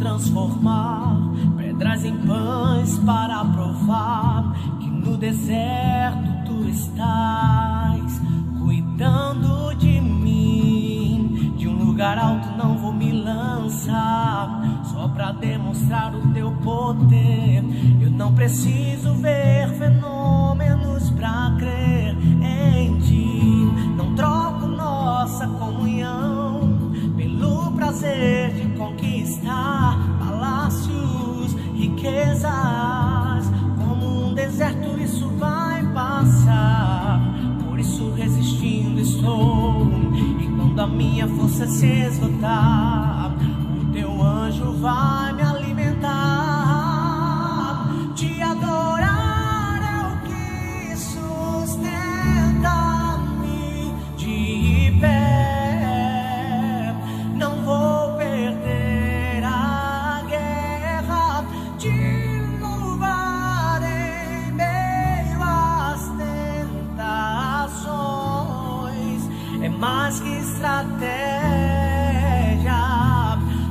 transformar pedras em pães para provar que no deserto tu estás cuidando de mim. De um lugar alto não vou me lançar só para demonstrar o teu poder. Eu não preciso ver prazer de conquistar palácios, riquezas. Como um deserto, isso vai passar. Por isso, resistindo estou. E quando a minha força se esgotar, Mais que estratégia.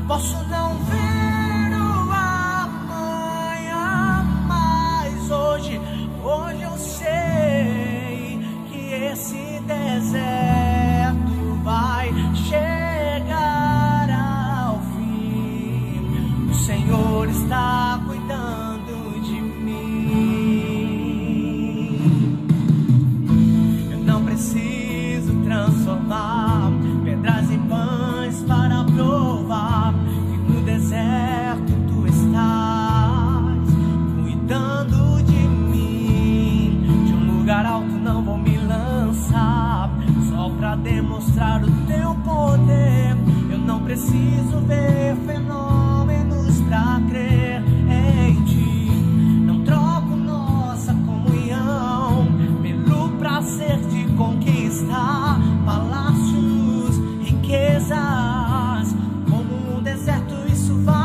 Posso não ver o amanhã, mas hoje, hoje eu sei que esse deserto vai chegar ao fim. O Senhor está transformar pedras em pães para provar que no deserto tu estás cuidando de mim. De um lugar alto não vou me lançar só para demonstrar o teu poder. Eu não preciso ver isso vai.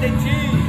Benedetti.